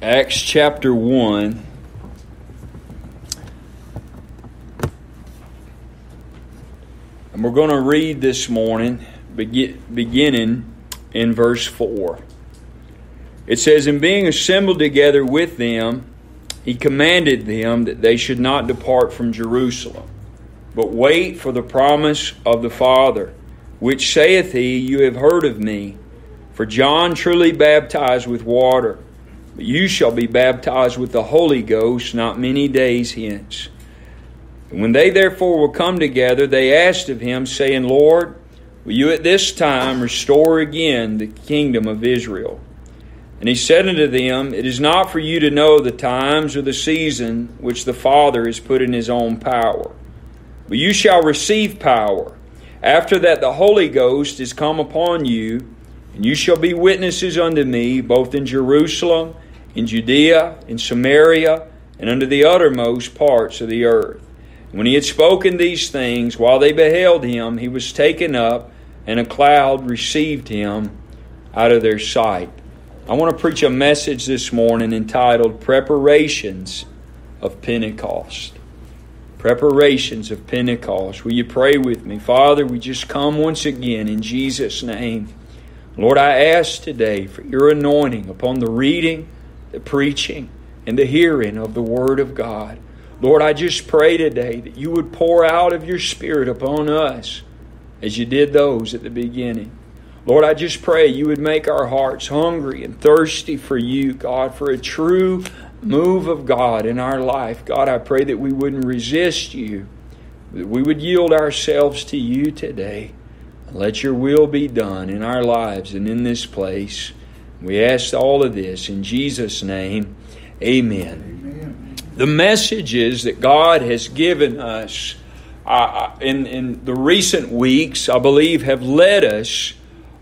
Acts chapter 1. And we're going to read this morning, beginning in verse 4. It says, And being assembled together with them, he commanded them that they should not depart from Jerusalem, but wait for the promise of the Father, which saith he, You have heard of me. For John truly baptized with water, but you shall be baptized with the Holy Ghost not many days hence. When they therefore were come together, they asked of him, saying, Lord, will you at this time restore again the kingdom of Israel? And he said unto them, It is not for you to know the times or the season which the Father has put in his own power. But you shall receive power, after that the Holy Ghost is come upon you, and you shall be witnesses unto me, both in Jerusalem, in Judea, in Samaria, and unto the uttermost parts of the earth. When he had spoken these things, while they beheld him, he was taken up, and a cloud received him out of their sight. I want to preach a message this morning entitled Preparations of Pentecost. Preparations of Pentecost. Will you pray with me? Father, we just come once again in Jesus' name. Lord, I ask today for your anointing upon the reading, the preaching, and the hearing of the Word of God. Lord, I just pray today that you would pour out of your Spirit upon us as you did those at the beginning. Lord, I just pray you would make our hearts hungry and thirsty for you, God, for a true move of God in our life. God, I pray that we wouldn't resist you, that we would yield ourselves to you today. Let your will be done in our lives and in this place. We ask all of this in Jesus' name. Amen the messages that God has given us uh, in, in the recent weeks, I believe, have led us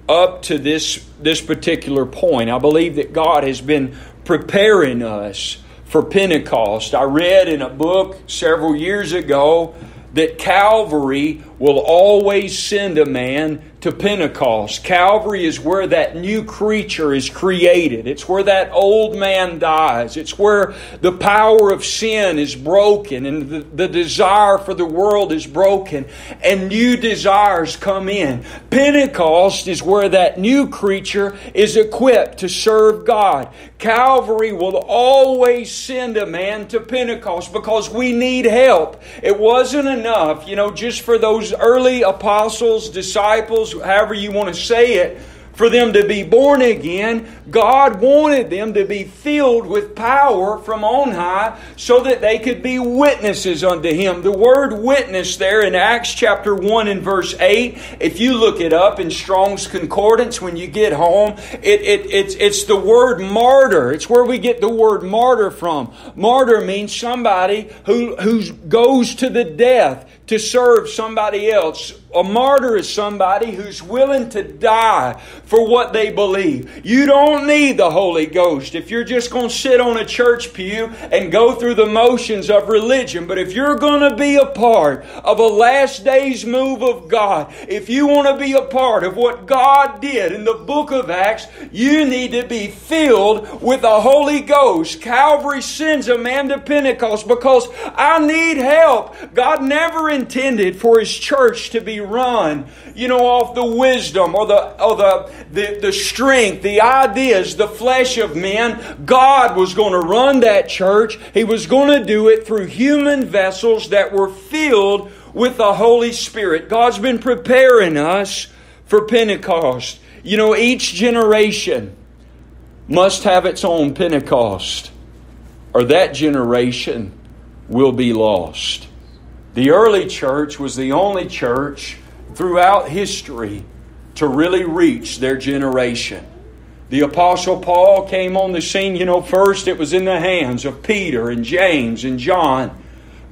up to this, this particular point. I believe that God has been preparing us for Pentecost. I read in a book several years ago that Calvary will always send a man to Pentecost. Calvary is where that new creature is created. It's where that old man dies. It's where the power of sin is broken and the, the desire for the world is broken and new desires come in. Pentecost is where that new creature is equipped to serve God. Calvary will always send a man to Pentecost because we need help. It wasn't enough, you know, just for those early apostles, disciples, however you want to say it, for them to be born again, God wanted them to be filled with power from on high so that they could be witnesses unto Him. The word witness there in Acts chapter 1 and verse 8, if you look it up in Strong's Concordance when you get home, it, it, it's, it's the word martyr. It's where we get the word martyr from. Martyr means somebody who, who goes to the death to serve somebody else. A martyr is somebody who's willing to die for what they believe. You don't need the Holy Ghost if you're just going to sit on a church pew and go through the motions of religion. But if you're going to be a part of a last days move of God, if you want to be a part of what God did in the book of Acts, you need to be filled with the Holy Ghost. Calvary sends a man to Pentecost because I need help. God never intended for His church to be run, you know, off the wisdom or the, or the, the, the strength, the ideas, the flesh of men. God was going to run that church. He was going to do it through human vessels that were filled with the Holy Spirit. God's been preparing us for Pentecost. You know, each generation must have its own Pentecost, or that generation will be lost. The early church was the only church throughout history to really reach their generation. The Apostle Paul came on the scene, you know, first it was in the hands of Peter and James and John.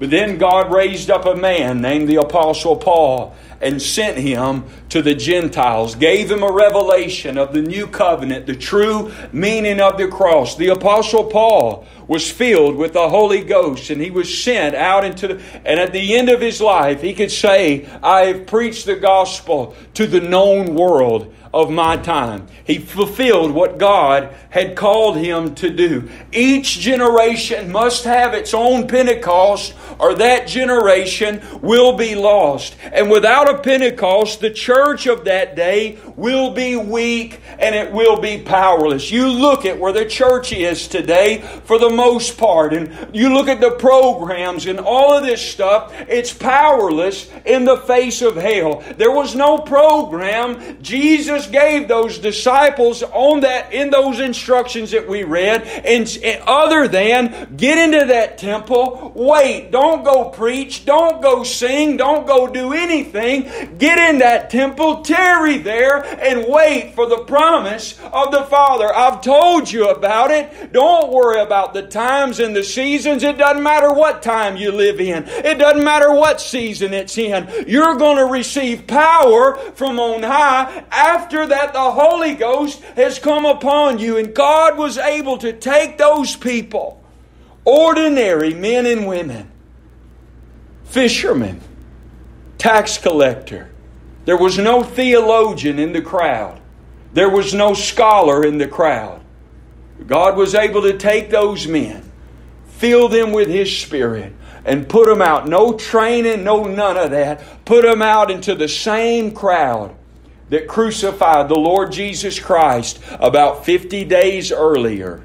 But then God raised up a man named the Apostle Paul and sent him to the Gentiles, gave him a revelation of the new covenant, the true meaning of the cross. The Apostle Paul was filled with the Holy Ghost and he was sent out into the, and at the end of his life, he could say, I have preached the gospel to the known world of my time. He fulfilled what God had called him to do. Each generation must have its own Pentecost, or that generation will be lost. And without a Pentecost, the church of that day will be weak and it will be powerless. You look at where the church is today for the most part, and you look at the programs and all of this stuff, it's powerless in the face of hell. There was no program. Jesus gave those disciples on that in those instructions that we read, and, and other than get into that temple, wait, don't go preach, don't go sing, don't go do anything. Get in that temple, tarry there, and wait for the promise of the Father. I've told you about it. Don't worry about the times and the seasons. It doesn't matter what time you live in. It doesn't matter what season it's in. You're going to receive power from on high after that the Holy Ghost has come upon you. And God was able to take those people, ordinary men and women, fishermen, tax collector. There was no theologian in the crowd. There was no scholar in the crowd. God was able to take those men, fill them with His Spirit, and put them out. No training, no none of that. Put them out into the same crowd that crucified the Lord Jesus Christ about 50 days earlier.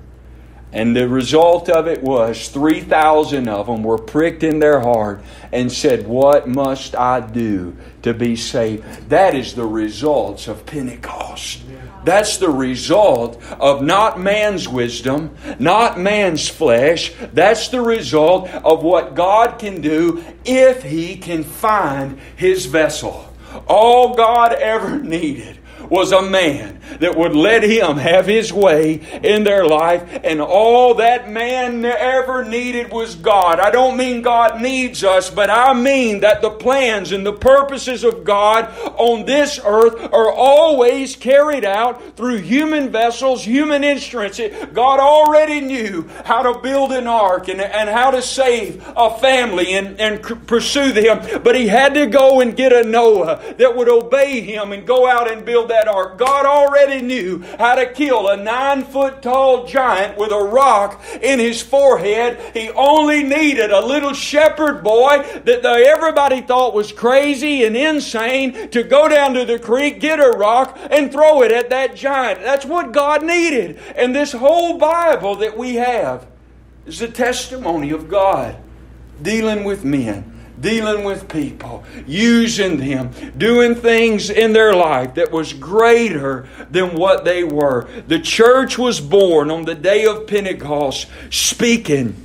And the result of it was 3,000 of them were pricked in their heart and said, What must I do to be saved? That is the results of Pentecost. That's the result of not man's wisdom, not man's flesh. That's the result of what God can do if He can find His vessel. All God ever needed was a man that would let him have his way in their life, and all that man ever needed was God. I don't mean God needs us, but I mean that the plans and the purposes of God on this earth are always carried out through human vessels, human instruments. God already knew how to build an ark and, and how to save a family and, and pursue them, but he had to go and get a Noah that would obey him and go out and build that that ark, God already knew how to kill a nine foot tall giant with a rock in his forehead. He only needed a little shepherd boy that everybody thought was crazy and insane to go down to the creek, get a rock, and throw it at that giant. That's what God needed. And this whole Bible that we have is a testimony of God dealing with men dealing with people, using them, doing things in their life that was greater than what they were. The church was born on the day of Pentecost, speaking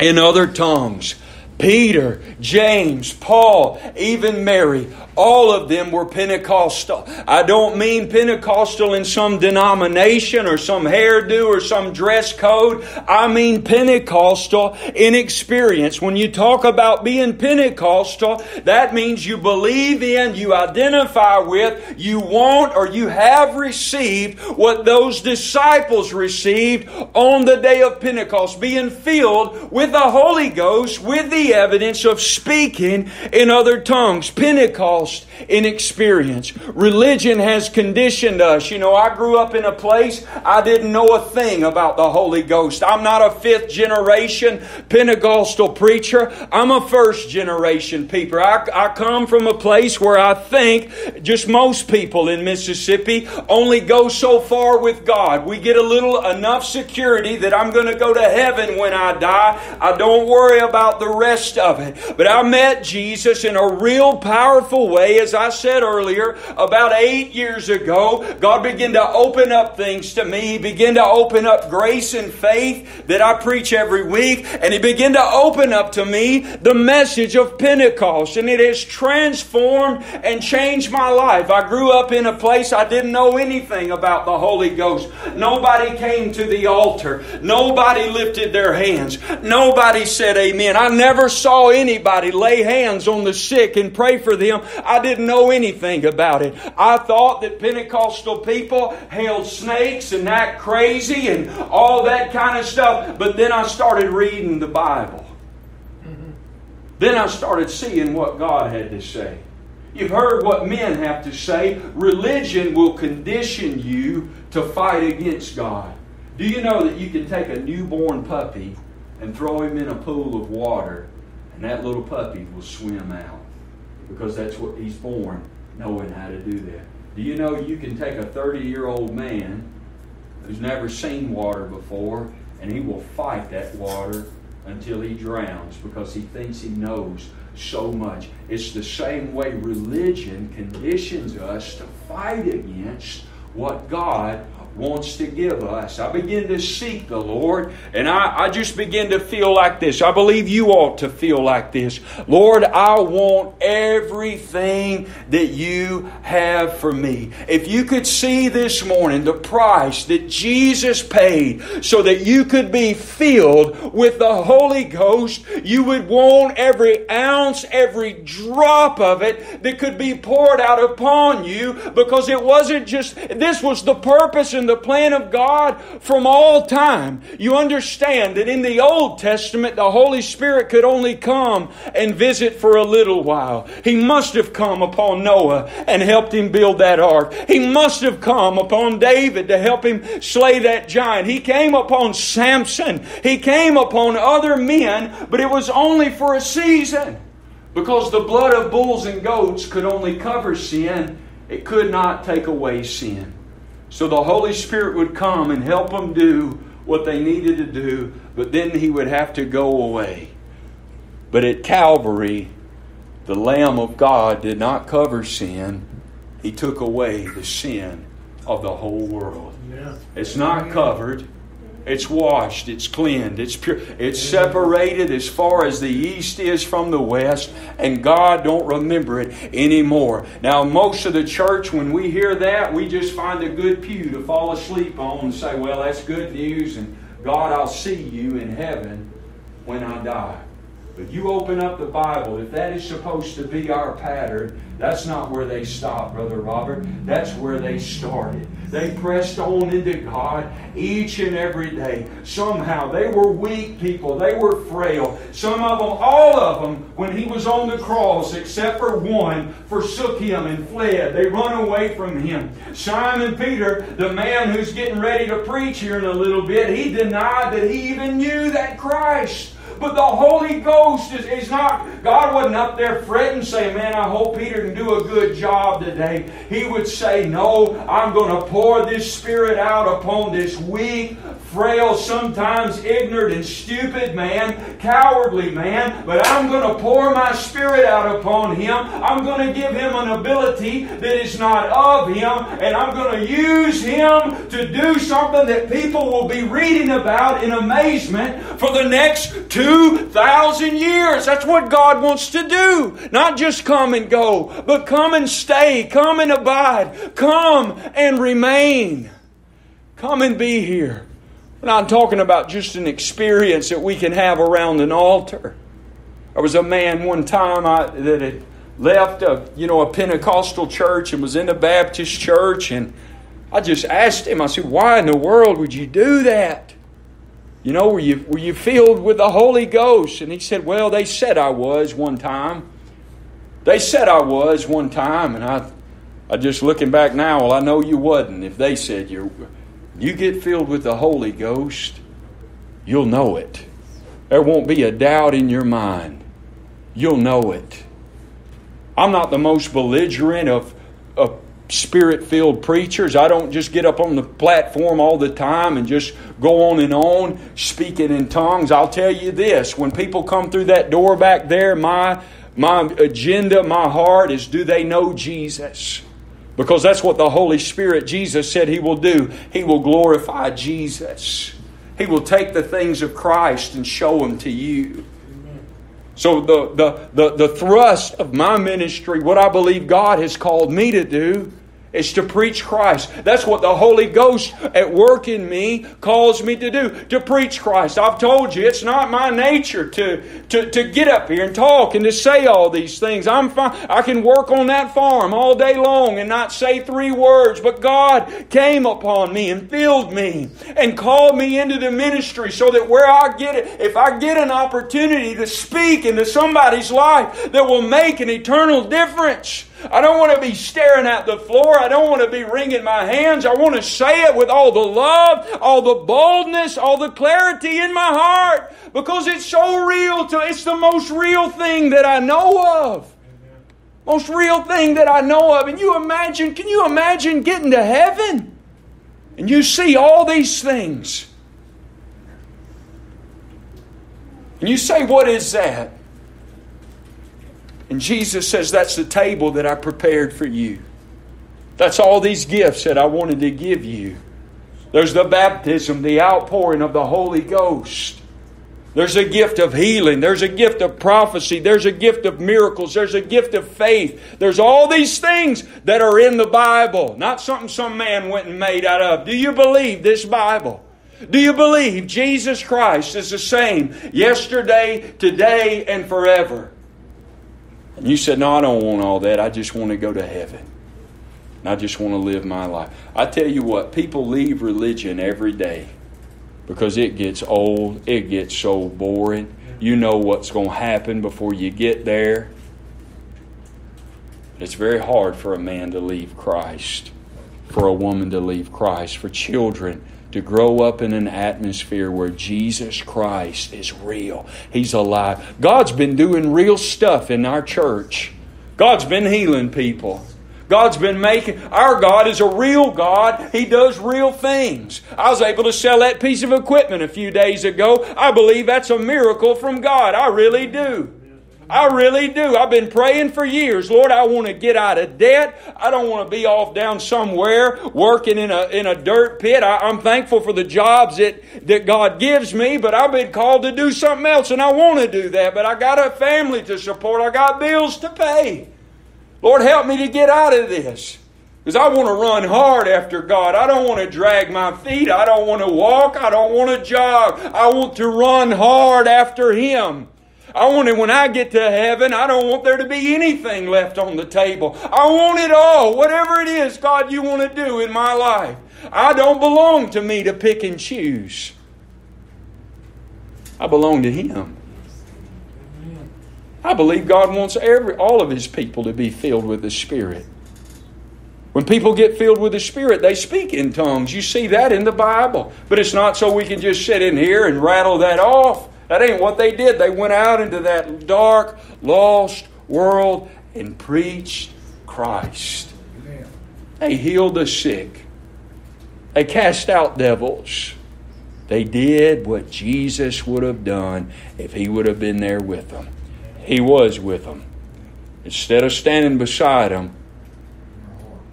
in other tongues. Peter, James, Paul, even Mary, all of them were Pentecostal. I don't mean Pentecostal in some denomination or some hairdo or some dress code. I mean Pentecostal in experience. When you talk about being Pentecostal, that means you believe in, you identify with, you want, or you have received what those disciples received on the day of Pentecost, being filled with the Holy Ghost, with the evidence of speaking in other tongues. Pentecost in experience. Religion has conditioned us. You know, I grew up in a place I didn't know a thing about the Holy Ghost. I'm not a fifth generation Pentecostal preacher. I'm a first generation preacher. I, I come from a place where I think just most people in Mississippi only go so far with God. We get a little enough security that I'm going to go to heaven when I die. I don't worry about the rest of it. But I met Jesus in a real powerful way way, as I said earlier, about eight years ago, God began to open up things to me. He began to open up grace and faith that I preach every week. And He began to open up to me the message of Pentecost. And it has transformed and changed my life. I grew up in a place I didn't know anything about the Holy Ghost. Nobody came to the altar. Nobody lifted their hands. Nobody said amen. I never saw anybody lay hands on the sick and pray for them. I didn't know anything about it. I thought that Pentecostal people held snakes and act crazy and all that kind of stuff. But then I started reading the Bible. Then I started seeing what God had to say. You've heard what men have to say. Religion will condition you to fight against God. Do you know that you can take a newborn puppy and throw him in a pool of water, and that little puppy will swim out? Because that's what he's born, knowing how to do that. Do you know you can take a 30 year old man who's never seen water before, and he will fight that water until he drowns because he thinks he knows so much. It's the same way religion conditions us to fight against what God wants to give us. I begin to seek the Lord, and I, I just begin to feel like this. I believe you ought to feel like this. Lord, I want everything that you have for me. If you could see this morning the price that Jesus paid so that you could be filled with the Holy Ghost, you would want every ounce, every drop of it that could be poured out upon you because it wasn't just, this was the purpose and the plan of God from all time. You understand that in the Old Testament, the Holy Spirit could only come and visit for a little while. He must have come upon Noah and helped him build that ark. He must have come upon David to help him slay that giant. He came upon Samson. He came upon other men, but it was only for a season. Because the blood of bulls and goats could only cover sin, it could not take away sin. So the Holy Spirit would come and help them do what they needed to do, but then he would have to go away. But at Calvary, the Lamb of God did not cover sin, he took away the sin of the whole world. It's not covered, it's washed, it's cleansed, it's pure, it's separated as far as the east is from the west, and God don't remember it anymore. Now, most of the church, when we hear that, we just find a good pew to fall asleep on and say, Well, that's good news, and God, I'll see you in heaven when I die. But you open up the Bible, if that is supposed to be our pattern, that's not where they stopped, Brother Robert. That's where they started. They pressed on into God each and every day. Somehow they were weak people, they were frail. Some of them, all of them, when he was on the cross, except for one, forsook him and fled. They run away from him. Simon Peter, the man who's getting ready to preach here in a little bit, he denied that he even knew that Christ. But the Holy Ghost is, is not, God wasn't up there fretting, saying, Man, I hope Peter can do a good job today. He would say, No, I'm going to pour this Spirit out upon this weak, frail, sometimes ignorant and stupid man, cowardly man, but I'm going to pour my Spirit out upon him. I'm going to give him an ability that is not of him, and I'm going to use him to do something that people will be reading about in amazement for the next 2,000 years. That's what God wants to do. Not just come and go, but come and stay, come and abide, come and remain. Come and be here. We're not talking about just an experience that we can have around an altar. There was a man one time I, that had left a you know a Pentecostal church and was in a Baptist church, and I just asked him. I said, "Why in the world would you do that?" You know, were you, were you filled with the Holy Ghost? And he said, Well, they said I was one time. They said I was one time. And I, I just looking back now, well, I know you wasn't. If they said you you get filled with the Holy Ghost, you'll know it. There won't be a doubt in your mind. You'll know it. I'm not the most belligerent of, of spirit filled preachers. I don't just get up on the platform all the time and just go on and on speaking in tongues. I'll tell you this when people come through that door back there, my, my agenda, my heart is do they know Jesus? Because that's what the Holy Spirit, Jesus said He will do. He will glorify Jesus. He will take the things of Christ and show them to you. So, the, the, the, the thrust of my ministry, what I believe God has called me to do, is to preach Christ. That's what the Holy Ghost at work in me calls me to do, to preach Christ. I've told you, it's not my nature to, to, to get up here and talk and to say all these things. I'm fine. I can work on that farm all day long and not say three words, but God came upon me and filled me and called me into the ministry so that where I get it, if I get an opportunity to speak into somebody's life that will make an eternal difference, I don't want to be staring at the floor. I don't want to be wringing my hands. I want to say it with all the love, all the boldness, all the clarity in my heart because it's so real to it's the most real thing that I know of. Most real thing that I know of. And you imagine, can you imagine getting to heaven? And you see all these things. And you say, What is that? And Jesus says, That's the table that I prepared for you. That's all these gifts that I wanted to give you. There's the baptism, the outpouring of the Holy Ghost. There's a gift of healing. There's a gift of prophecy. There's a gift of miracles. There's a gift of faith. There's all these things that are in the Bible, not something some man went and made out of. Do you believe this Bible? Do you believe Jesus Christ is the same yesterday, today, and forever? And you said, No, I don't want all that. I just want to go to heaven. And I just want to live my life. I tell you what, people leave religion every day because it gets old, it gets so boring. You know what's going to happen before you get there. It's very hard for a man to leave Christ, for a woman to leave Christ, for children to grow up in an atmosphere where Jesus Christ is real. He's alive. God's been doing real stuff in our church. God's been healing people. God's been making, our God is a real God. He does real things. I was able to sell that piece of equipment a few days ago. I believe that's a miracle from God. I really do. I really do. I've been praying for years. Lord, I want to get out of debt. I don't want to be off down somewhere working in a, in a dirt pit. I, am thankful for the jobs that, that God gives me, but I've been called to do something else and I want to do that. But I got a family to support. I got bills to pay. Lord, help me to get out of this. Because I want to run hard after God. I don't want to drag my feet. I don't want to walk. I don't want to jog. I want to run hard after Him. I want it when I get to heaven, I don't want there to be anything left on the table. I want it all. Whatever it is, God, you want to do in my life. I don't belong to me to pick and choose. I belong to Him. I believe God wants every all of his people to be filled with the Spirit. When people get filled with the Spirit, they speak in tongues. You see that in the Bible. But it's not so we can just sit in here and rattle that off. That ain't what they did. They went out into that dark, lost world and preached Christ. They healed the sick. They cast out devils. They did what Jesus would have done if he would have been there with them. He was with them. Instead of standing beside them,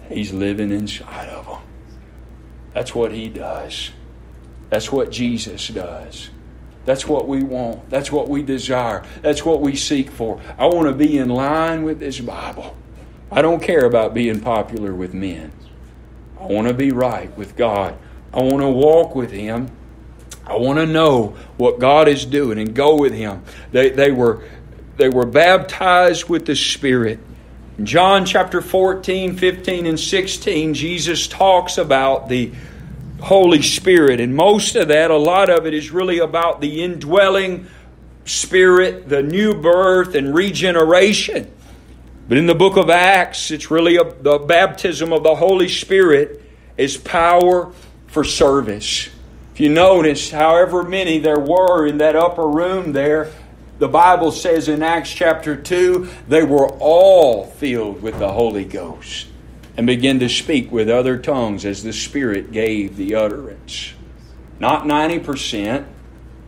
He's living inside of them. That's what He does. That's what Jesus does. That's what we want. That's what we desire. That's what we seek for. I want to be in line with this Bible. I don't care about being popular with men. I want to be right with God. I want to walk with Him. I want to know what God is doing and go with Him. They, they were they were baptized with the Spirit. In John chapter 14, 15, and 16, Jesus talks about the Holy Spirit. And most of that, a lot of it, is really about the indwelling Spirit, the new birth, and regeneration. But in the book of Acts, it's really a, the baptism of the Holy Spirit is power for service. If you notice, however many there were in that upper room there, the Bible says in Acts chapter 2, they were all filled with the Holy Ghost and began to speak with other tongues as the Spirit gave the utterance. Not 90%,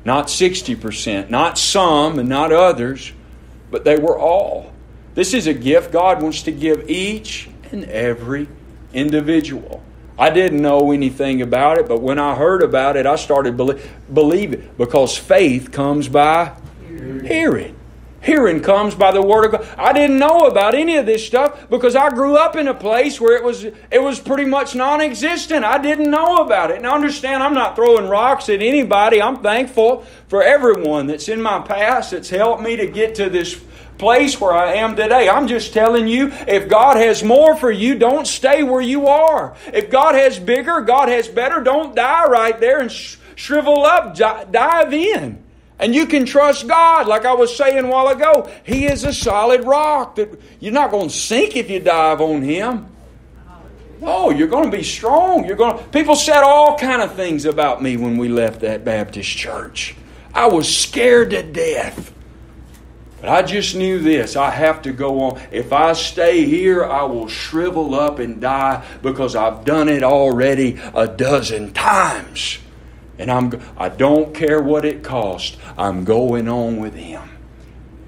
not 60%, not some and not others, but they were all. This is a gift God wants to give each and every individual. I didn't know anything about it, but when I heard about it, I started believing because faith comes by Hearing. Hearing comes by the word of God. I didn't know about any of this stuff because I grew up in a place where it was it was pretty much non-existent. I didn't know about it. And understand I'm not throwing rocks at anybody. I'm thankful for everyone that's in my past that's helped me to get to this place where I am today. I'm just telling you, if God has more for you, don't stay where you are. If God has bigger, God has better, don't die right there and sh- shrivel up, dive in. And you can trust God, like I was saying a while ago. He is a solid rock that you're not going to sink if you dive on Him. No, you're going to be strong. You're going to, people said all kind of things about me when we left that Baptist church. I was scared to death. But I just knew this I have to go on. If I stay here, I will shrivel up and die because I've done it already a dozen times. And I'm, I don't care what it costs, I'm going on with Him.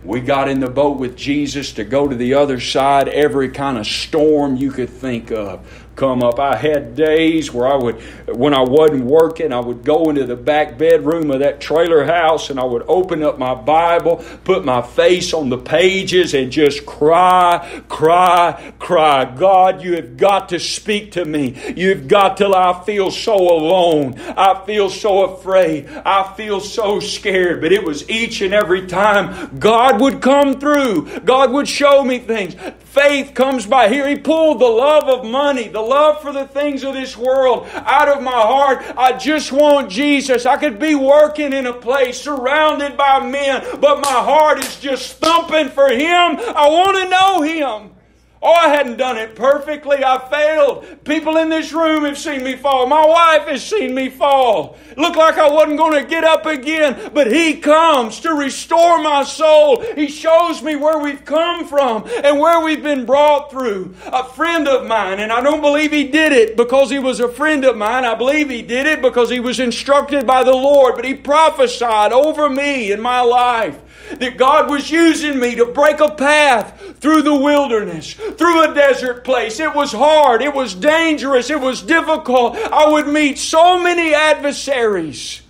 We got in the boat with Jesus to go to the other side, every kind of storm you could think of come up. I had days where I would, when I wasn't working, I would go into the back bedroom of that trailer house and I would open up my Bible, put my face on the pages, and just cry, cry, cry. God, you have got to speak to me. You've got till I feel so alone. I feel so afraid. I feel so scared. But it was each and every time God would come through. God would show me things. Faith comes by here. He pulled the love of money, the love for the things of this world out of my heart. I just want Jesus. I could be working in a place surrounded by men, but my heart is just thumping for Him. I want to know Him. Oh, I hadn't done it perfectly. I failed. People in this room have seen me fall. My wife has seen me fall. Looked like I wasn't going to get up again, but He comes to restore my soul. He shows me where we've come from and where we've been brought through. A friend of mine, and I don't believe he did it because he was a friend of mine. I believe he did it because he was instructed by the Lord, but he prophesied over me in my life that God was using me to break a path through the wilderness, through a desert place. It was hard, it was dangerous, it was difficult. I would meet so many adversaries.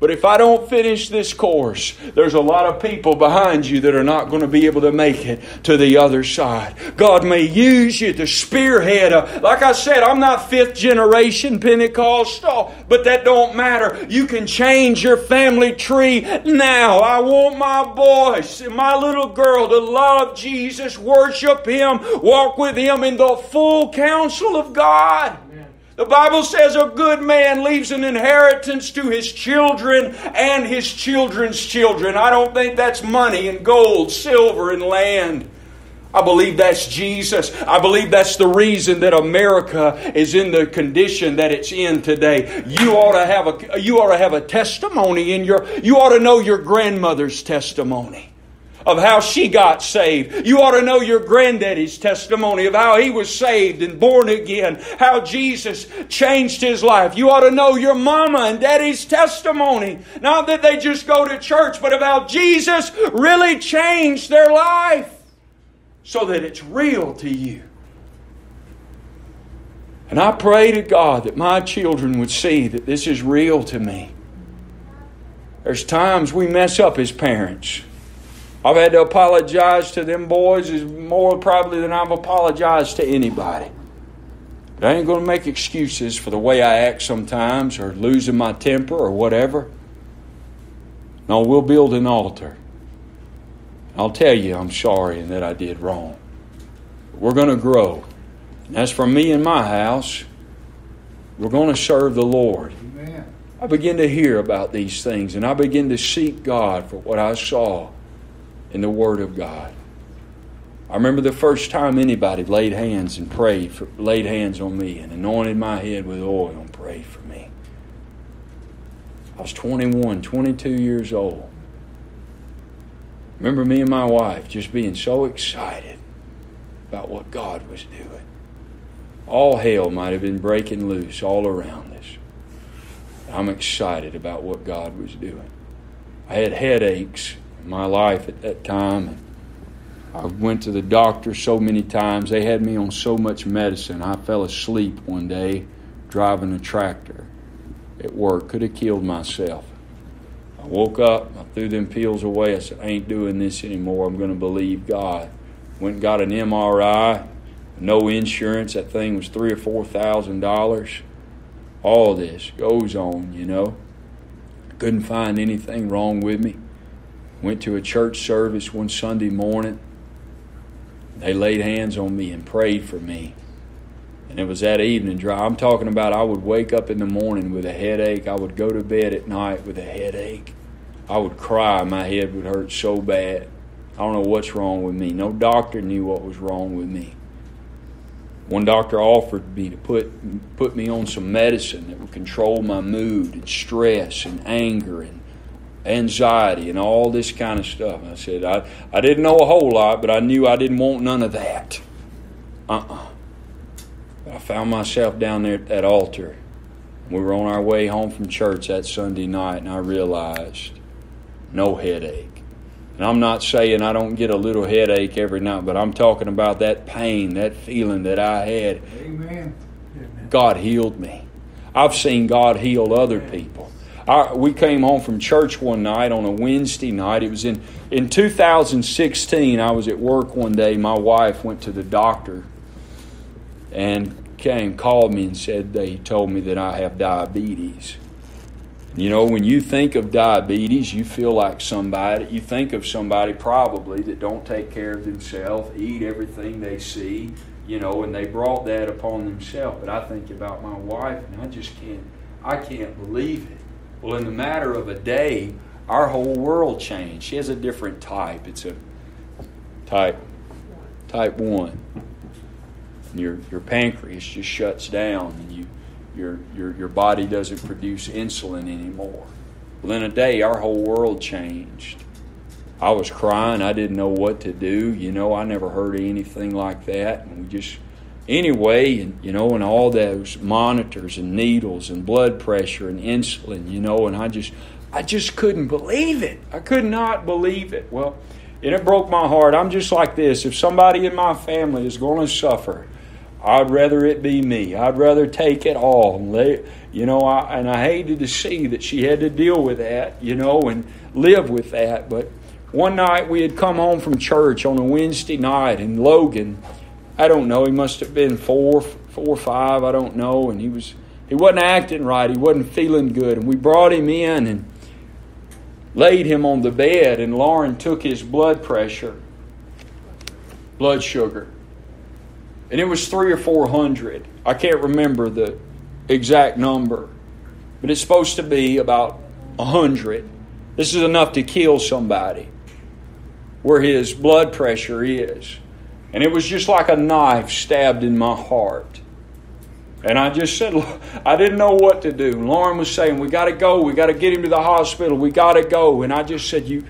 But if I don't finish this course, there's a lot of people behind you that are not going to be able to make it to the other side. God may use you to spearhead. A, like I said, I'm not fifth generation Pentecostal, but that don't matter. You can change your family tree now. I want my boys and my little girl to love Jesus, worship Him, walk with Him in the full counsel of God. The Bible says a good man leaves an inheritance to his children and his children's children. I don't think that's money and gold, silver and land. I believe that's Jesus. I believe that's the reason that America is in the condition that it's in today. You ought to have a you ought to have a testimony in your you ought to know your grandmother's testimony of how she got saved. You ought to know your granddaddy's testimony of how he was saved and born again, how Jesus changed his life. You ought to know your mama and daddy's testimony. Not that they just go to church, but how Jesus really changed their life so that it's real to you. And I pray to God that my children would see that this is real to me. There's times we mess up as parents. I've had to apologize to them boys is more probably than I've apologized to anybody. But I ain't going to make excuses for the way I act sometimes or losing my temper or whatever. No, we'll build an altar. I'll tell you I'm sorry and that I did wrong. We're going to grow. And as for me and my house, we're going to serve the Lord. Amen. I begin to hear about these things and I begin to seek God for what I saw in the Word of God. I remember the first time anybody laid hands and prayed, for, laid hands on me and anointed my head with oil and prayed for me. I was 21, 22 years old. Remember me and my wife just being so excited about what God was doing. All hell might have been breaking loose all around us. I'm excited about what God was doing. I had headaches my life at that time. I went to the doctor so many times. They had me on so much medicine. I fell asleep one day driving a tractor at work. Could have killed myself. I woke up, I threw them pills away. I said, I ain't doing this anymore. I'm going to believe God. Went and got an MRI, no insurance. That thing was three or four thousand dollars. All this goes on, you know. Couldn't find anything wrong with me. Went to a church service one Sunday morning. They laid hands on me and prayed for me. And it was that evening dry. I'm talking about I would wake up in the morning with a headache. I would go to bed at night with a headache. I would cry. My head would hurt so bad. I don't know what's wrong with me. No doctor knew what was wrong with me. One doctor offered me to put put me on some medicine that would control my mood and stress and anger and anxiety and all this kind of stuff. I said I, I didn't know a whole lot, but I knew I didn't want none of that. Uh-uh. I found myself down there at that altar. We were on our way home from church that Sunday night, and I realized no headache. And I'm not saying I don't get a little headache every night, but I'm talking about that pain, that feeling that I had. Amen. God healed me. I've seen God heal other people. I, we came home from church one night on a Wednesday night. It was in, in 2016. I was at work one day. My wife went to the doctor and came, called me and said they told me that I have diabetes. You know, when you think of diabetes, you feel like somebody, you think of somebody probably that don't take care of themselves, eat everything they see, you know, and they brought that upon themselves. But I think about my wife and I just can't, I can't believe it. Well, in the matter of a day, our whole world changed. She has a different type. It's a type, type one. And your, your pancreas just shuts down and you your, your, your body doesn't produce insulin anymore. Well, in a day, our whole world changed. I was crying. I didn't know what to do. You know, I never heard of anything like that. And we just, anyway, and you know, and all those monitors and needles and blood pressure and insulin, you know, and I just, I just couldn't believe it. I could not believe it. Well, and it broke my heart. I'm just like this. If somebody in my family is going to suffer, I'd rather it be me. I'd rather take it all. And you know, I, and I hated to see that she had to deal with that, you know, and live with that. But one night we had come home from church on a Wednesday night, and Logan, I don't know, he must have been four, four or five, I don't know, and he was he wasn't acting right. He wasn't feeling good, and we brought him in and laid him on the bed, and Lauren took his blood pressure, blood sugar and it was three or four hundred. I can't remember the exact number, but it's supposed to be about a hundred. This is enough to kill somebody where his blood pressure is. And it was just like a knife stabbed in my heart. And I just said, I didn't know what to do. Lauren was saying, We got to go. We got to get him to the hospital. We got to go. And I just said, you,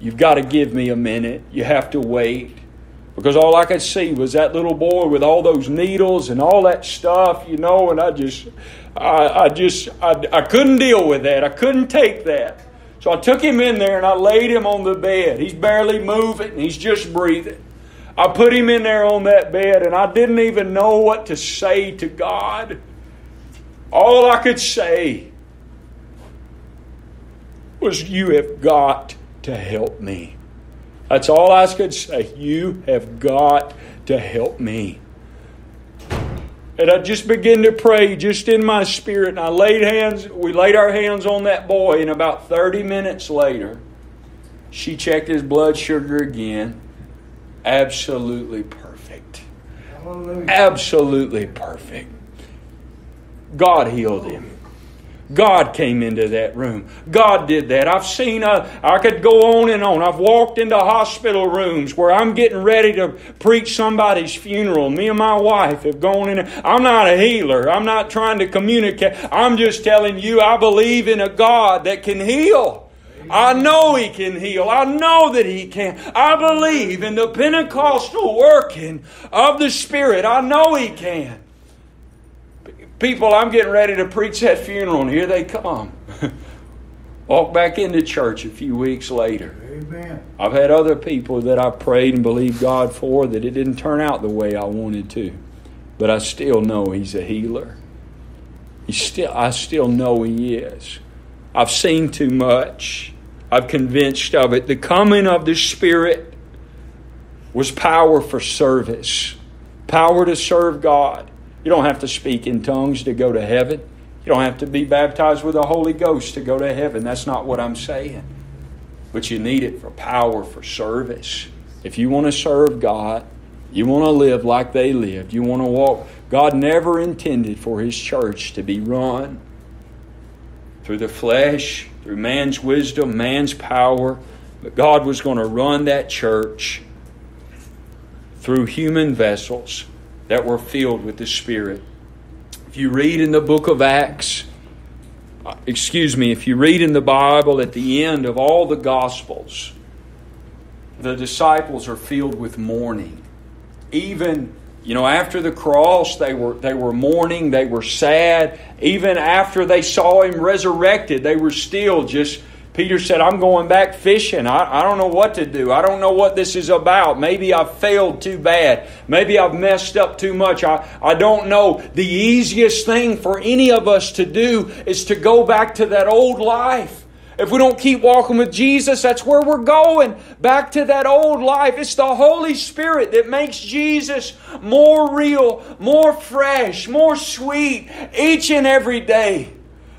You've got to give me a minute. You have to wait because all I could see was that little boy with all those needles and all that stuff, you know, and I just, I, I just, I, I couldn't deal with that. I couldn't take that. So I took him in there and I laid him on the bed. He's barely moving, he's just breathing. I put him in there on that bed and I didn't even know what to say to God. All I could say was, You have got to help me. That's all I could say. You have got to help me. And I just began to pray just in my spirit. And I laid hands, we laid our hands on that boy, and about 30 minutes later, she checked his blood sugar again. Absolutely perfect. Hallelujah. Absolutely perfect. God healed him. God came into that room. God did that. I've seen, a, I could go on and on. I've walked into hospital rooms where I'm getting ready to preach somebody's funeral. Me and my wife have gone in. I'm not a healer. I'm not trying to communicate. I'm just telling you I believe in a God that can heal. I know He can heal. I know that He can. I believe in the Pentecostal working of the Spirit. I know He can. People, I'm getting ready to preach that funeral, and here they come. Walk back into church a few weeks later. Amen. I've had other people that I prayed and believed God for that it didn't turn out the way I wanted to. But I still know He's a healer. He's still, I still know He is. I've seen too much. I'm convinced of it. The coming of the Spirit was power for service, power to serve God. You don't have to speak in tongues to go to heaven. You don't have to be baptized with the Holy Ghost to go to heaven. That's not what I'm saying. But you need it for power, for service. If you want to serve God, you want to live like they lived, you want to walk. God never intended for His church to be run through the flesh, through man's wisdom, man's power. But God was going to run that church through human vessels that were filled with the Spirit. If you read in the book of Acts, uh, excuse me, if you read in the Bible at the end of all the Gospels, the disciples are filled with mourning. Even you know, after the cross, they were, they were mourning, they were sad. Even after they saw him resurrected, they were still just. Peter said, I'm going back fishing. I, I don't know what to do. I don't know what this is about. Maybe I've failed too bad. Maybe I've messed up too much. I, I don't know. The easiest thing for any of us to do is to go back to that old life. If we don't keep walking with Jesus, that's where we're going. Back to that old life. It's the Holy Spirit that makes Jesus more real, more fresh, more sweet each and every day.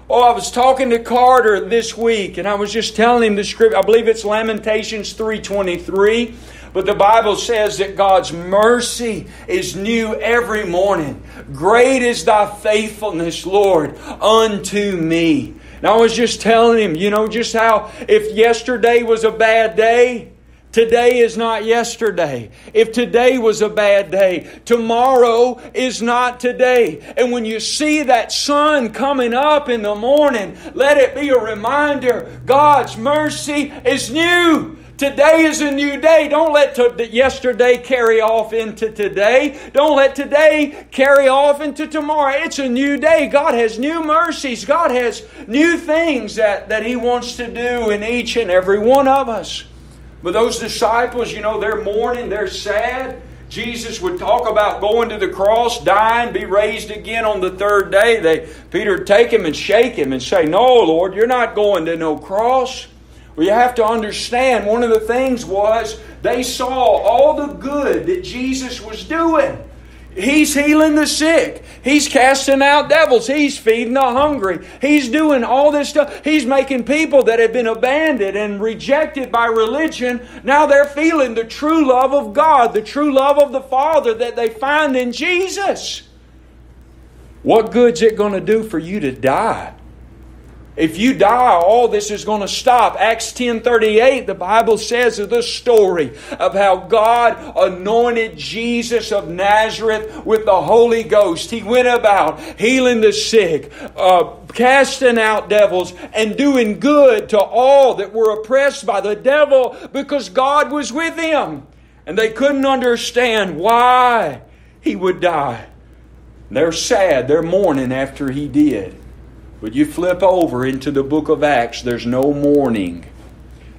Oh, I was talking to Carter this week and I was just telling him the script. I believe it's Lamentations 3:23. But the Bible says that God's mercy is new every morning. Great is thy faithfulness, Lord, unto me. And I was just telling him, you know, just how if yesterday was a bad day, Today is not yesterday. If today was a bad day, tomorrow is not today. And when you see that sun coming up in the morning, let it be a reminder God's mercy is new. Today is a new day. Don't let to, yesterday carry off into today. Don't let today carry off into tomorrow. It's a new day. God has new mercies. God has new things that, that He wants to do in each and every one of us. But those disciples, you know, they're mourning, they're sad. Jesus would talk about going to the cross, dying, be raised again on the third day. They Peter take him and shake him and say, No, Lord, you're not going to no cross. Well, you have to understand one of the things was they saw all the good that Jesus was doing. He's healing the sick. He's casting out devils. He's feeding the hungry. He's doing all this stuff. He's making people that have been abandoned and rejected by religion, now they're feeling the true love of God, the true love of the Father that they find in Jesus. What good's it going to do for you to die? If you die, all this is going to stop. Acts 10:38, the Bible says of the story of how God anointed Jesus of Nazareth with the Holy Ghost. He went about healing the sick, uh, casting out devils, and doing good to all that were oppressed by the devil because God was with him. And they couldn't understand why he would die. They're sad, they're mourning after he did. But you flip over into the book of Acts, there's no mourning.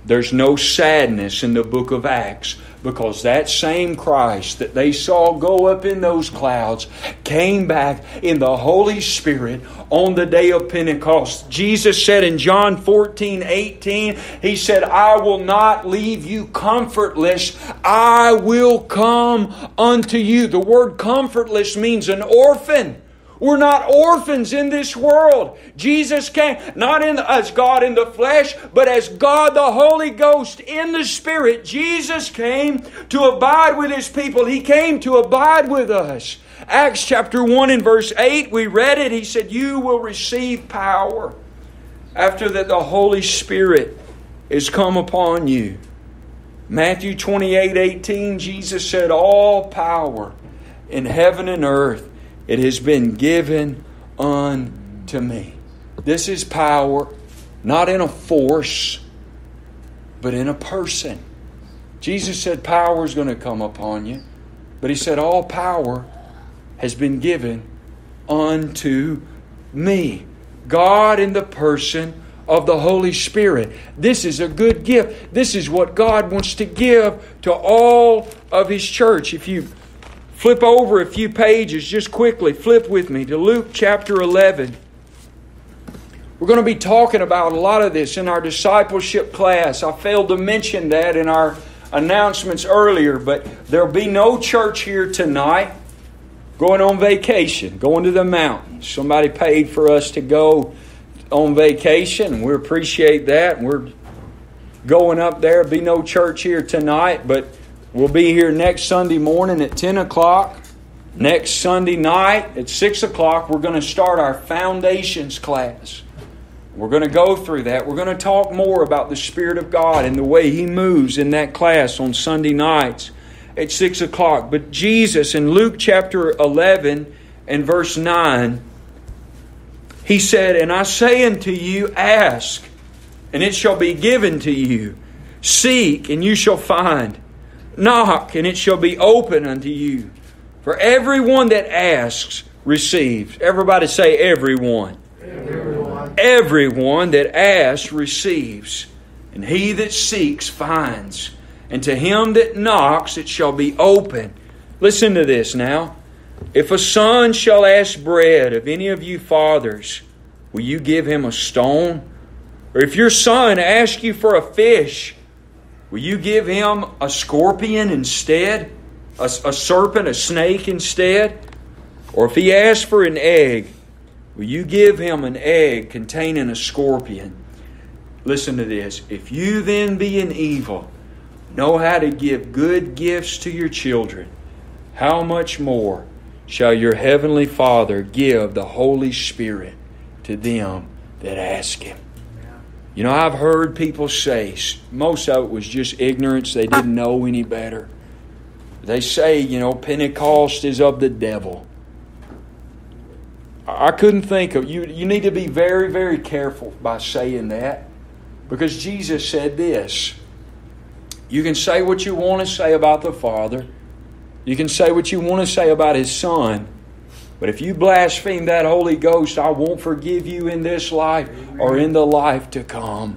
There's no sadness in the book of Acts because that same Christ that they saw go up in those clouds came back in the Holy Spirit on the day of Pentecost. Jesus said in John 14, 18, He said, I will not leave you comfortless. I will come unto you. The word comfortless means an orphan. We're not orphans in this world. Jesus came not in as God in the flesh, but as God the Holy Ghost in the Spirit. Jesus came to abide with His people. He came to abide with us. Acts chapter 1 and verse 8, we read it. He said, You will receive power after that the Holy Spirit is come upon you. Matthew 28 18, Jesus said, All power in heaven and earth it has been given unto me. This is power, not in a force, but in a person. Jesus said power is going to come upon you, but he said all power has been given unto me. God in the person of the Holy Spirit. This is a good gift. This is what God wants to give to all of His church. If you Flip over a few pages just quickly. Flip with me to Luke chapter 11. We're going to be talking about a lot of this in our discipleship class. I failed to mention that in our announcements earlier, but there'll be no church here tonight. Going on vacation, going to the mountains. Somebody paid for us to go on vacation, and we appreciate that. We're going up there. Be no church here tonight, but We'll be here next Sunday morning at 10 o'clock. Next Sunday night at 6 o'clock, we're going to start our foundations class. We're going to go through that. We're going to talk more about the Spirit of God and the way He moves in that class on Sunday nights at 6 o'clock. But Jesus in Luke chapter 11 and verse 9, He said, And I say unto you, ask, and it shall be given to you. Seek, and you shall find. Knock, and it shall be open unto you. For everyone that asks receives. Everybody say, everyone. Everyone, everyone that asks receives, and he that seeks finds, and to him that knocks it shall be open. Listen to this now. If a son shall ask bread of any of you fathers, will you give him a stone? Or if your son asks you for a fish, will you give him a scorpion instead? A, a serpent, a snake instead? Or if he asks for an egg, Will you give him an egg containing a scorpion? Listen to this. If you then, being evil, know how to give good gifts to your children, how much more shall your heavenly Father give the Holy Spirit to them that ask him? You know, I've heard people say, most of it was just ignorance, they didn't know any better. They say, you know, Pentecost is of the devil. I couldn't think of you. You need to be very, very careful by saying that because Jesus said this. You can say what you want to say about the Father, you can say what you want to say about His Son, but if you blaspheme that Holy Ghost, I won't forgive you in this life or in the life to come.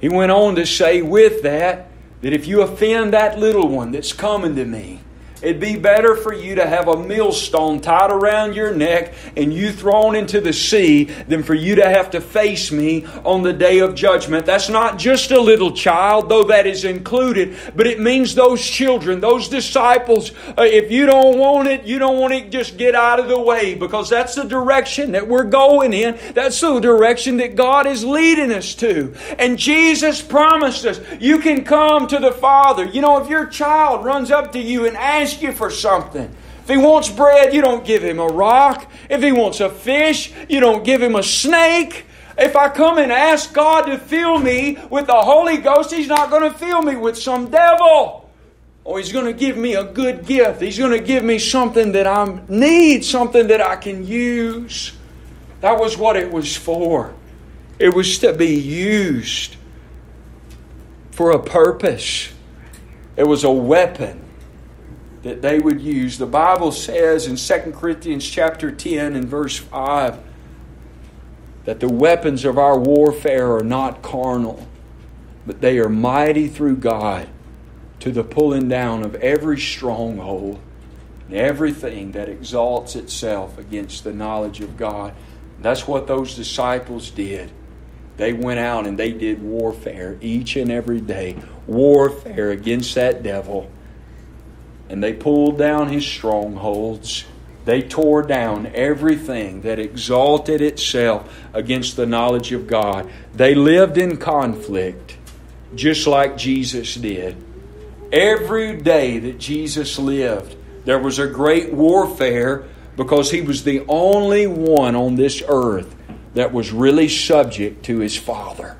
He went on to say with that, that if you offend that little one that's coming to me, It'd be better for you to have a millstone tied around your neck and you thrown into the sea than for you to have to face me on the day of judgment. That's not just a little child, though that is included, but it means those children, those disciples. Uh, if you don't want it, you don't want it, just get out of the way because that's the direction that we're going in. That's the direction that God is leading us to. And Jesus promised us, you can come to the Father. You know, if your child runs up to you and asks ask you for something. If he wants bread, you don't give him a rock. If he wants a fish, you don't give him a snake. If I come and ask God to fill me with the Holy Ghost, He's not going to fill me with some devil. Or He's going to give me a good gift. He's going to give me something that I need, something that I can use. That was what it was for. It was to be used for a purpose, it was a weapon that they would use. The Bible says in 2 Corinthians chapter 10 and verse 5 that the weapons of our warfare are not carnal, but they are mighty through God to the pulling down of every stronghold and everything that exalts itself against the knowledge of God. That's what those disciples did. They went out and they did warfare each and every day, warfare against that devil and they pulled down his strongholds. They tore down everything that exalted itself against the knowledge of God. They lived in conflict, just like Jesus did. Every day that Jesus lived, there was a great warfare because he was the only one on this earth that was really subject to his Father.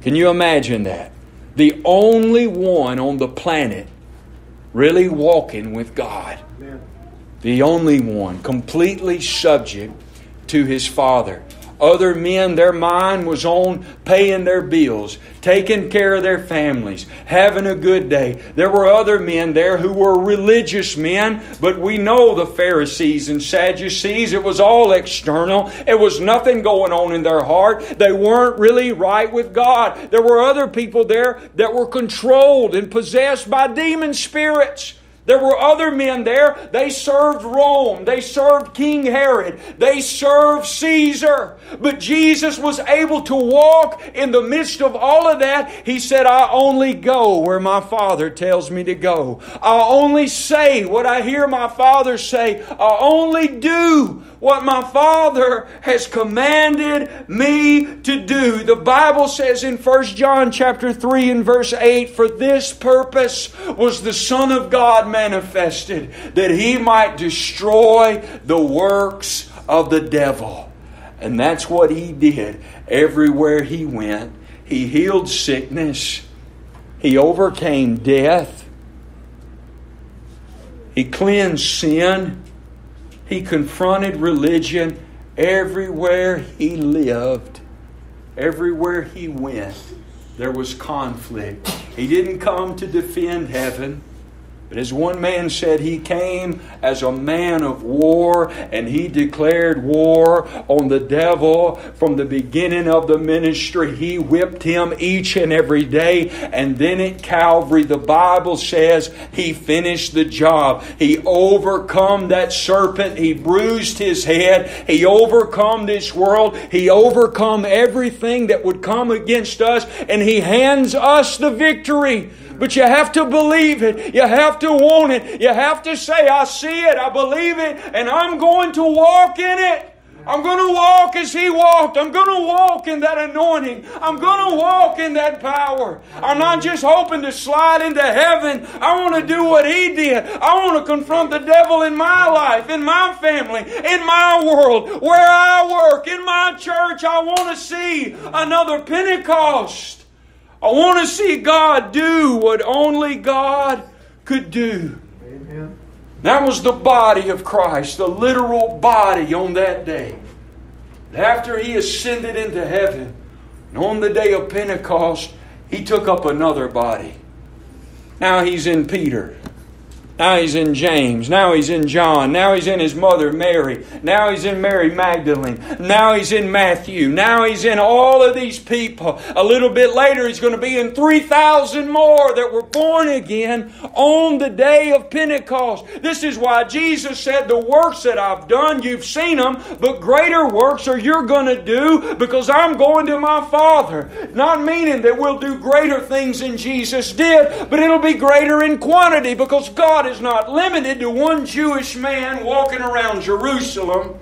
Can you imagine that? The only one on the planet really walking with God. The only one, completely subject to his Father. Other men, their mind was on paying their bills, taking care of their families, having a good day. There were other men there who were religious men, but we know the Pharisees and Sadducees, it was all external. It was nothing going on in their heart. They weren't really right with God. There were other people there that were controlled and possessed by demon spirits. There were other men there. They served Rome. They served King Herod. They served Caesar. But Jesus was able to walk in the midst of all of that. He said, I only go where my Father tells me to go. I only say what I hear my Father say. I only do what my Father has commanded me to do. The Bible says in 1 John chapter 3 and verse 8, For this purpose was the Son of God manifested, that he might destroy the works of the devil. And that's what he did. everywhere he went. He healed sickness. He overcame death. He cleansed sin. He confronted religion everywhere he lived. Everywhere he went, there was conflict. He didn't come to defend heaven. But as one man said, he came as a man of war and he declared war on the devil from the beginning of the ministry. He whipped him each and every day. And then at Calvary, the Bible says he finished the job. He overcome that serpent. He bruised his head. He overcome this world. He overcome everything that would come against us. And he hands us the victory. But you have to believe it. You have to want it. You have to say, I see it, I believe it, and I'm going to walk in it. I'm going to walk as He walked. I'm going to walk in that anointing. I'm going to walk in that power. I'm not just hoping to slide into heaven. I want to do what He did. I want to confront the devil in my life, in my family, in my world, where I work, in my church. I want to see another Pentecost. I want to see God do what only God could do. Amen. That was the body of Christ, the literal body on that day. After he ascended into heaven, and on the day of Pentecost, he took up another body. Now he's in Peter. Now he's in James. Now he's in John. Now he's in his mother Mary. Now he's in Mary Magdalene. Now he's in Matthew. Now he's in all of these people. A little bit later, he's going to be in 3,000 more that were born again on the day of Pentecost. This is why Jesus said, The works that I've done, you've seen them, but greater works are you're going to do because I'm going to my Father. Not meaning that we'll do greater things than Jesus did, but it'll be greater in quantity because God is not limited to one Jewish man walking around Jerusalem.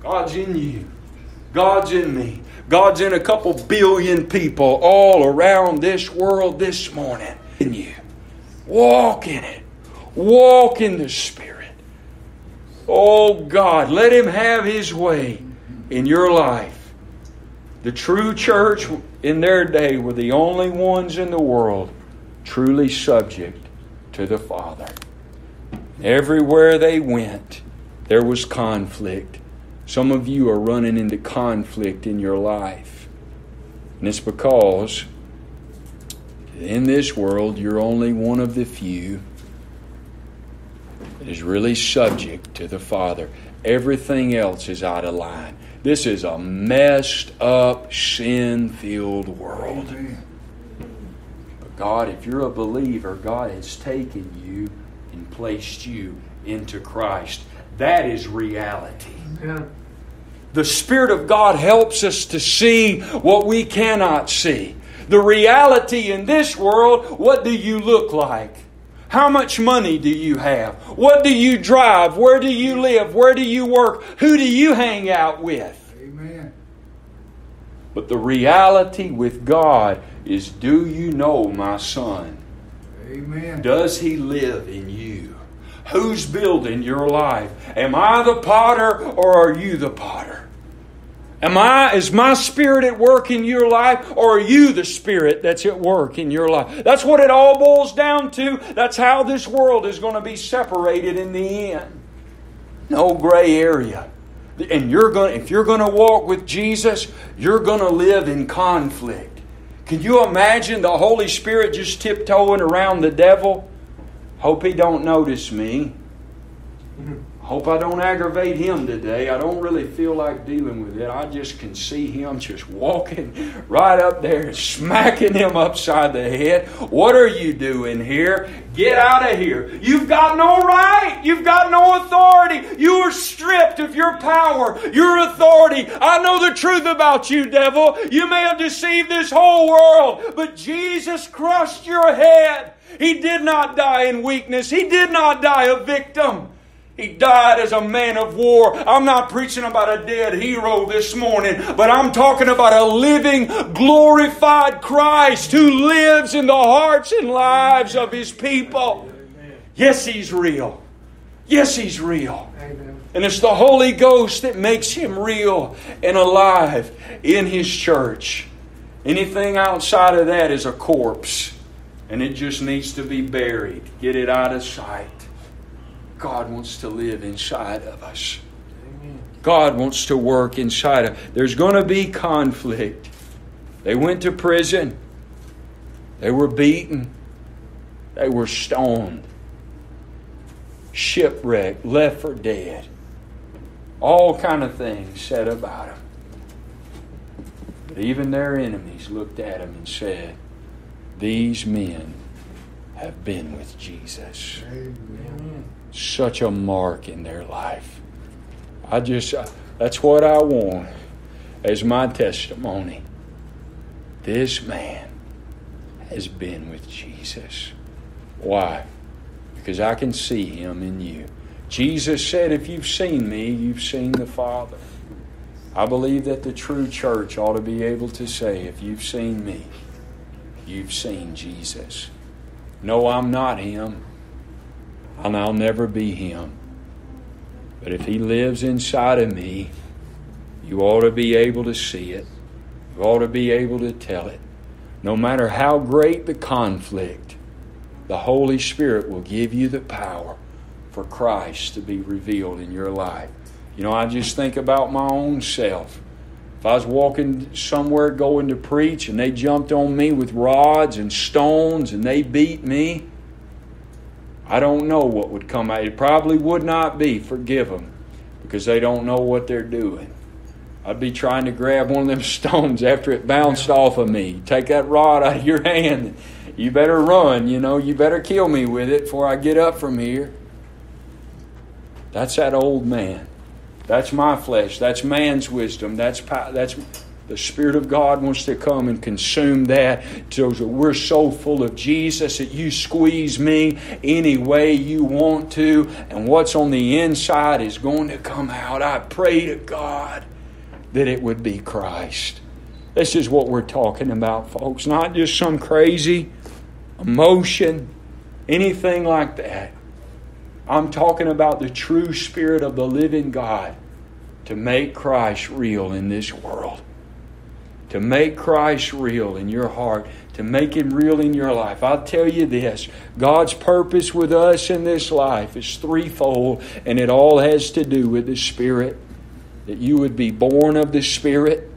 God's in you. God's in me. God's in a couple billion people all around this world this morning. In you. Walk in it. Walk in the Spirit. Oh God, let Him have His way in your life. The true church in their day were the only ones in the world truly subject to the Father. Everywhere they went, there was conflict. Some of you are running into conflict in your life. And it's because in this world, you're only one of the few that is really subject to the Father. Everything else is out of line. This is a messed up, sin filled world. Amen. God, if you're a believer, God has taken you and placed you into Christ. That is reality. Yeah. The Spirit of God helps us to see what we cannot see. The reality in this world, what do you look like? How much money do you have? What do you drive? Where do you live? Where do you work? Who do you hang out with? But the reality with God is do you know my son? Amen. Does he live in you? Who's building your life? Am I the potter or are you the potter? Am I is my spirit at work in your life or are you the spirit that's at work in your life? That's what it all boils down to. That's how this world is going to be separated in the end. No gray area. And you're going if you're going to walk with Jesus, you're going to live in conflict. Can you imagine the Holy Spirit just tiptoeing around the devil? Hope he don't notice me. Mm-hmm. Hope I don't aggravate him today. I don't really feel like dealing with it. I just can see him just walking right up there and smacking him upside the head. What are you doing here? Get out of here. You've got no right. You've got no authority. You are stripped of your power, your authority. I know the truth about you, devil. You may have deceived this whole world, but Jesus crushed your head. He did not die in weakness. He did not die a victim. He died as a man of war. I'm not preaching about a dead hero this morning, but I'm talking about a living, glorified Christ who lives in the hearts and lives of his people. Yes, he's real. Yes, he's real. And it's the Holy Ghost that makes him real and alive in his church. Anything outside of that is a corpse. And it just needs to be buried. Get it out of sight. God wants to live inside of us. God wants to work inside of. There's going to be conflict. They went to prison. They were beaten. They were stoned. Shipwrecked, left for dead. All kind of things said about them. But even their enemies looked at him and said, These men have been with Jesus. Amen. Such a mark in their life. I just, uh, that's what I want as my testimony. This man has been with Jesus. Why? Because I can see him in you. Jesus said, If you've seen me, you've seen the Father. I believe that the true church ought to be able to say, If you've seen me, you've seen Jesus. No, I'm not him, and I'll never be him. But if He lives inside of me, you ought to be able to see it. You ought to be able to tell it. No matter how great the conflict, the Holy Spirit will give you the power for Christ to be revealed in your life. You know, I just think about my own self. If I was walking somewhere going to preach and they jumped on me with rods and stones and they beat me, I don't know what would come out. It probably would not be forgive them because they don't know what they're doing. I'd be trying to grab one of them stones after it bounced off of me. Take that rod out of your hand. You better run, you know, you better kill me with it before I get up from here. That's that old man. That's my flesh. That's man's wisdom. That's that's the Spirit of God wants to come and consume that so we're so full of Jesus that you squeeze me any way you want to, and what's on the inside is going to come out. I pray to God that it would be Christ. This is what we're talking about, folks. Not just some crazy emotion, anything like that. I'm talking about the true Spirit of the living God to make Christ real in this world to make Christ real in your heart, to make Him real in your life. I'll tell you this God's purpose with us in this life is threefold, and it all has to do with the Spirit. That you would be born of the Spirit,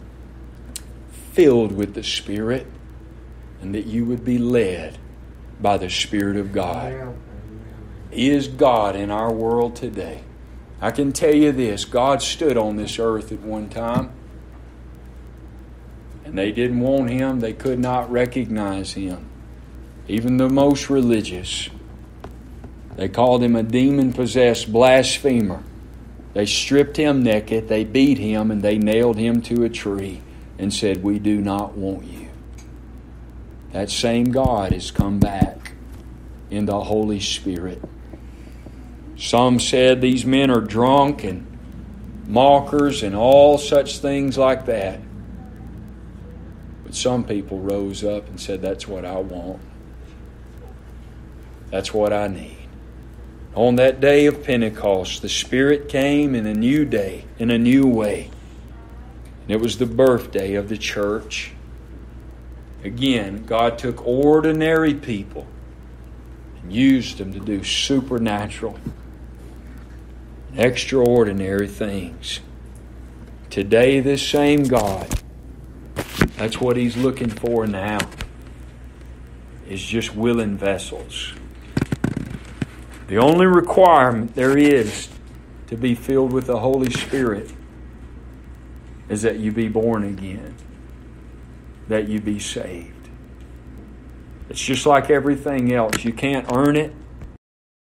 filled with the Spirit, and that you would be led by the Spirit of God. Is God in our world today. I can tell you this God stood on this earth at one time and they didn't want him, they could not recognize him. Even the most religious. They called him a demon possessed blasphemer. They stripped him naked, they beat him, and they nailed him to a tree and said, We do not want you. That same God has come back in the Holy Spirit. Some said these men are drunk and mockers and all such things like that. But some people rose up and said, That's what I want. That's what I need. On that day of Pentecost, the Spirit came in a new day, in a new way. And it was the birthday of the church. Again, God took ordinary people and used them to do supernatural, extraordinary things. Today, this same God that's what he's looking for now. Is just willing vessels. The only requirement there is to be filled with the Holy Spirit is that you be born again, that you be saved. It's just like everything else. You can't earn it,